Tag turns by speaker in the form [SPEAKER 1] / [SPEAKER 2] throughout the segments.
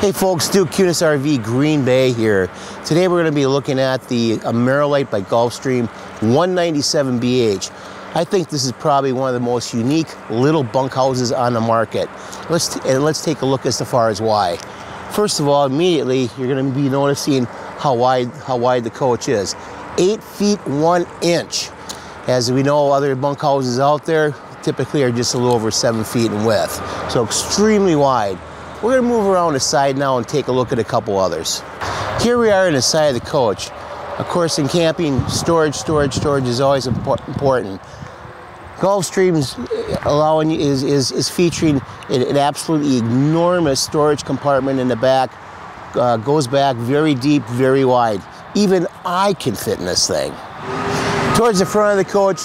[SPEAKER 1] Hey folks, Duke Kunes RV Green Bay here. Today we're going to be looking at the Amerilite by Gulfstream 197BH. I think this is probably one of the most unique little bunkhouses on the market. Let's and let's take a look as far as why. First of all, immediately you're going to be noticing how wide how wide the coach is. Eight feet one inch. As we know, other bunkhouses out there typically are just a little over seven feet in width. So extremely wide. We're gonna move around the side now and take a look at a couple others. Here we are in the side of the coach. Of course, in camping, storage, storage, storage is always important. Gulfstream's allowing is, is, is featuring an, an absolutely enormous storage compartment in the back. Uh, goes back very deep, very wide. Even I can fit in this thing. Towards the front of the coach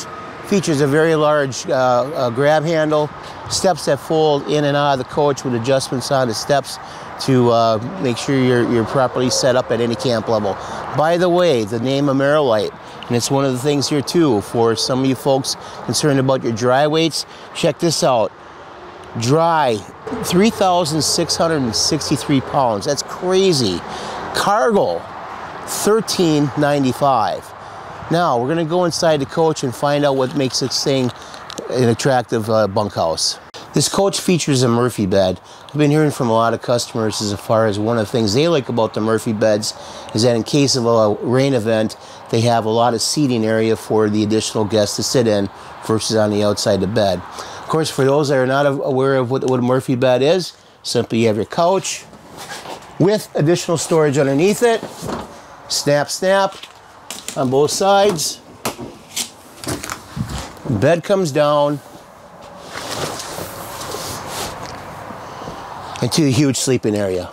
[SPEAKER 1] features a very large uh, uh, grab handle steps that fold in and out of the coach with adjustments on the steps to uh, make sure you're, you're properly set up at any camp level. By the way, the name Amerilite, and it's one of the things here too for some of you folks concerned about your dry weights, check this out. Dry, 3,663 pounds. That's crazy. Cargo, 1395. Now, we're gonna go inside the coach and find out what makes this thing an attractive uh, bunkhouse. This coach features a Murphy bed. I've been hearing from a lot of customers as far as one of the things they like about the Murphy beds is that in case of a rain event, they have a lot of seating area for the additional guests to sit in versus on the outside of the bed. Of course, for those that are not aware of what, what a Murphy bed is, simply you have your couch with additional storage underneath it, snap, snap on both sides, Bed comes down into a huge sleeping area.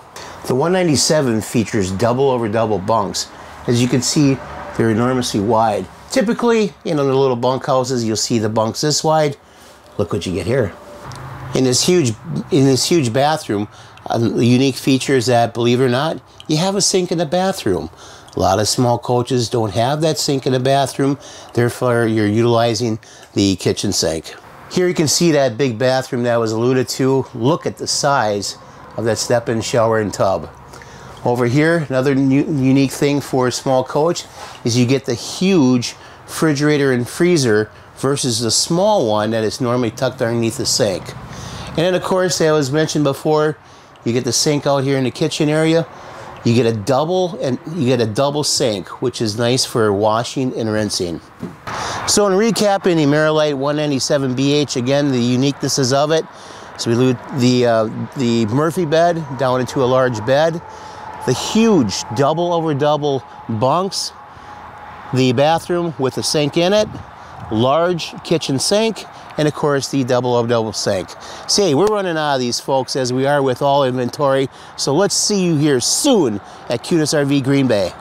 [SPEAKER 1] The 197 features double over double bunks. As you can see, they're enormously wide. Typically, in the little bunkhouses, you'll see the bunks this wide. Look what you get here. In this huge, in this huge bathroom, uh, the unique feature is that, believe it or not, you have a sink in the bathroom. A lot of small coaches don't have that sink in the bathroom, therefore you're utilizing the kitchen sink. Here you can see that big bathroom that was alluded to. Look at the size of that step-in shower and tub. Over here, another unique thing for a small coach is you get the huge refrigerator and freezer versus the small one that is normally tucked underneath the sink. And then of course, as was mentioned before, you get the sink out here in the kitchen area. You get a double and you get a double sink, which is nice for washing and rinsing. So in recapping the Amerilite 197BH, again, the uniquenesses of it. So we loot the, uh, the Murphy bed down into a large bed, the huge double over double bunks, the bathroom with a sink in it, large kitchen sink, and of course the double of double sink. See, we're running out of these folks as we are with all inventory, so let's see you here soon at Kunes RV Green Bay.